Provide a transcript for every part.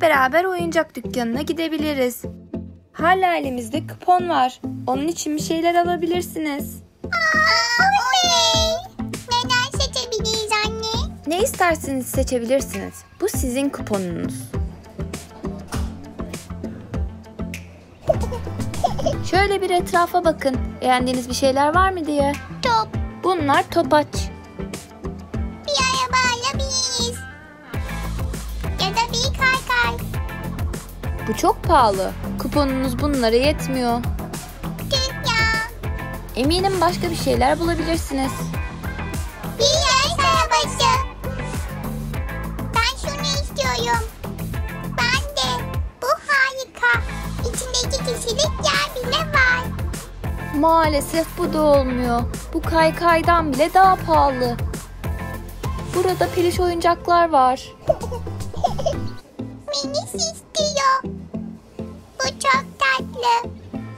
beraber oyuncak dükkanına gidebiliriz. Hala elimizde kupon var. Onun için bir şeyler alabilirsiniz. Oley! Neden seçebiliriz anne? Ne isterseniz seçebilirsiniz. Bu sizin kuponunuz. Şöyle bir etrafa bakın. Beğendiğiniz bir şeyler var mı diye. Top. Bunlar topaç. Bu çok pahalı. Kuponunuz bunlara yetmiyor. Eminim başka bir şeyler bulabilirsiniz. Bir yarış arabası. Ben şunu istiyorum. Ben de. Bu harika. İçinde iki kişilik yer bile var. Maalesef bu da olmuyor. Bu kaykaydan bile daha pahalı. Burada peluş oyuncaklar var. tatlı.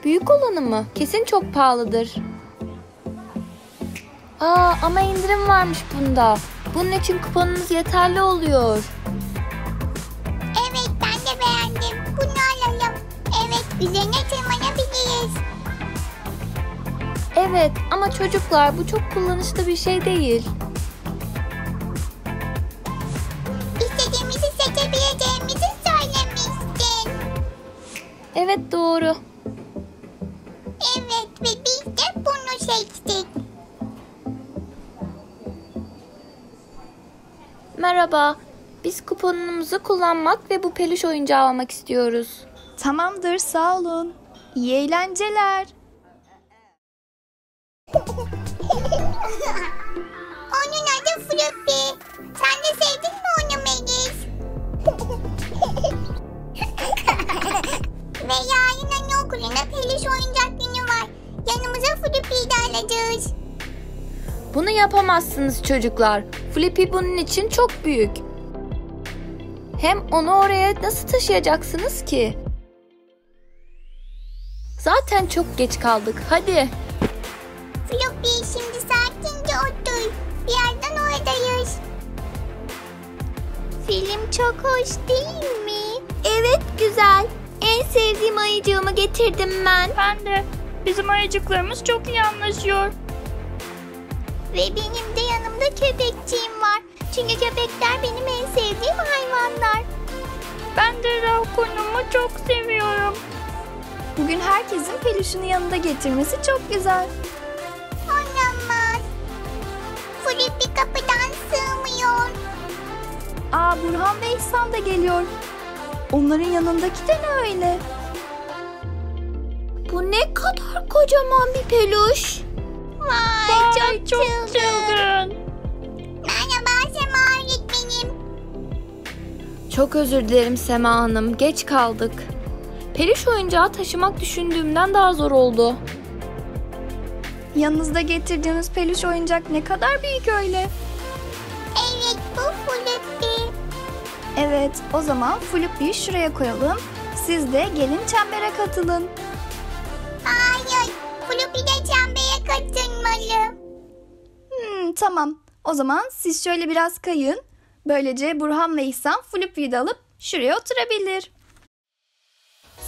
Büyük olanı mı? Kesin çok pahalıdır. Aa ama indirim varmış bunda. Bunun için kuponunuz yeterli oluyor. Evet ben de beğendim. Bunu alalım. Evet üzerine tırmanabiliriz. Evet ama çocuklar bu çok kullanışlı bir şey değil. İstediğimizi seçebileceğimizi söylemiştin. Evet doğru. Evet ve biz de bunu seçtik. Merhaba. Biz kuponumuzu kullanmak ve bu peluş oyuncağı almak istiyoruz. Tamamdır sağ olun. İyi eğlenceler. Onun adı Fluffy. Sen de sevdin mi yarın anaokuluna peluş oyuncak günü var. Yanımıza Fluffy'yi de alacağız. Bunu yapamazsınız çocuklar. Flippy bunun için çok büyük. Hem onu oraya nasıl taşıyacaksınız ki? Zaten çok geç kaldık. Hadi. Fluffy şimdi sakince otur. Birazdan oradayız. Film çok hoş değil mi? Evet güzel. En sevdiğim ayıcığımı getirdim ben. Ben de. Bizim ayıcıklarımız çok iyi anlaşıyor. Ve benim de yanımda köpekçiğim var. Çünkü köpekler benim en sevdiğim hayvanlar. Ben de rakunumu çok seviyorum. Bugün herkesin peluşunu yanında getirmesi çok güzel. Olamaz. Flippy kapıdan sığmıyor. Aa Burhan ve İhsan da geliyor. Onların yanındaki de ne öyle? Bu ne kadar kocaman bir peluş. Vay, Ay, çok, çok çılgın. çılgın. Merhaba Sema öğretmenim. Çok özür dilerim Sema Hanım. Geç kaldık. Peluş oyuncağı taşımak düşündüğümden daha zor oldu. Yanınızda getirdiğiniz peluş oyuncak ne kadar büyük öyle. Evet, o zaman Floppy'yi şuraya koyalım. Siz de gelin çembere katılın. Hayır. Flippy de çembere katılmalı. Hmm, tamam. O zaman siz şöyle biraz kayın. Böylece Burhan ve İhsan Floppy'yi de alıp şuraya oturabilir.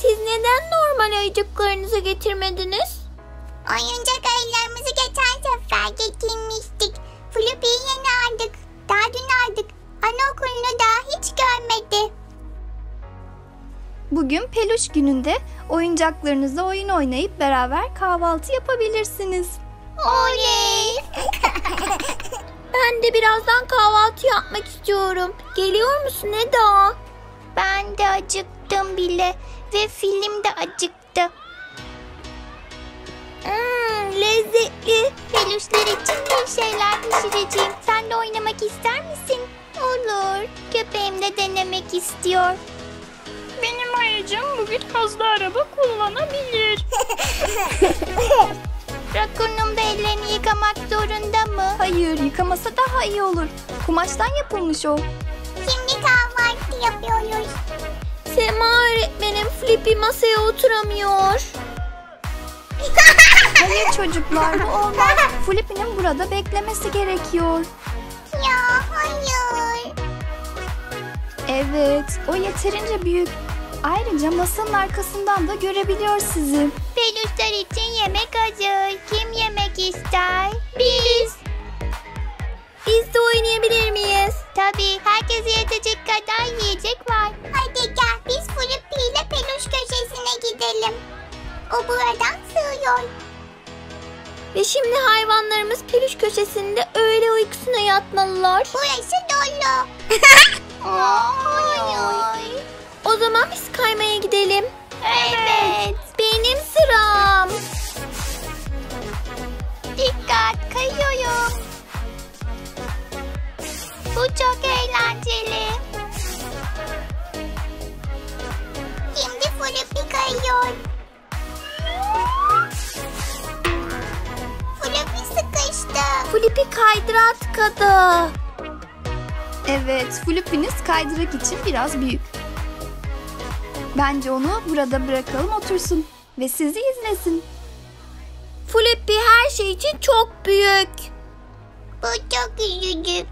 Siz neden normal ayıcıklarınızı getirmediniz? Oyuncak ayılarımızı geçen sefer getirmiştik. Flippy'yi yeni aldık. Daha dün aldık. Anaokulunu daha hiç. Bugün peluş gününde oyuncaklarınızla oyun oynayıp beraber kahvaltı yapabilirsiniz. Oley! ben de birazdan kahvaltı yapmak istiyorum. Geliyor musun Eda? Ben de acıktım bile ve film de acıktı. Hmm, lezzetli. Peluşlar için bir şeyler pişireceğim. Sen de oynamak ister misin? Olur. Köpeğim de denemek istiyor. Benim ayıcım bugün hızlı araba kullanabilir. Rakunum da ellerini yıkamak zorunda mı? Hayır, yıkamasa daha iyi olur. Kumaştan yapılmış o. Şimdi kahvaltı yapıyoruz. Sema öğretmenim Flippy masaya oturamıyor. Hayır çocuklar, bu olmaz. Flippy'nin burada beklemesi gerekiyor. Ya hayır. Evet, o yeterince büyük. Ayrıca masanın arkasından da görebiliyor sizi. Peluşlar için yemek hazır. Kim yemek ister? Biz. Biz de oynayabilir miyiz? Tabii herkese yetecek kadar yiyecek var. Hadi gel biz Flippy ile peluş köşesine gidelim. O buradan sığıyor. Ve şimdi hayvanlarımız peluş köşesinde öğle uykusuna yatmalılar. Burası dolu. Hayır. O zaman biz kaymaya gidelim. Evet. Benim sıram. Dikkat kayıyorum. Bu çok eğlenceli. Şimdi Flippy kayıyor. Flippy sıkıştı. Flippy kaydıra tıkadı. Evet, Flippy'niz kaydırak için biraz büyük. Bence onu burada bırakalım otursun ve sizi izlesin. Flippy her şey için çok büyük. Bu çok üzücü.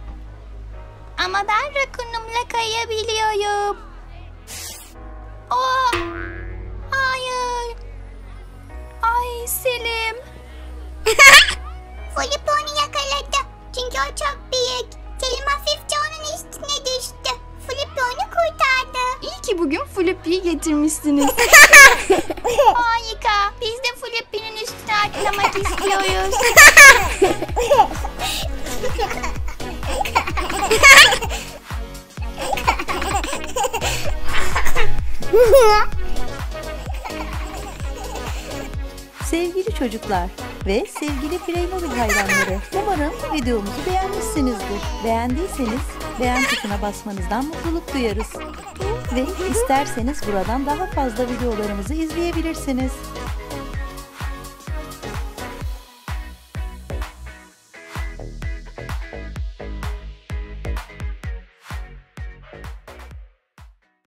Ama ben rakunumla kayabiliyorum. Oh! Hayır. Ay Selim. Flip onu yakaladı. Çünkü o çok büyük. Selim hafifçe onun üstüne düştü. Flip onu kurtardı. İyi ki bugün Flippy'yi getirmişsiniz. Harika. Biz de Flippy'nin üstüne atlamak istiyoruz. Sevgili çocuklar ve sevgili Playmobil hayranları umarım videomuzu beğenmişsinizdir. Beğendiyseniz beğen tuşuna basmanızdan mutluluk duyarız. Ve isterseniz buradan daha fazla videolarımızı izleyebilirsiniz.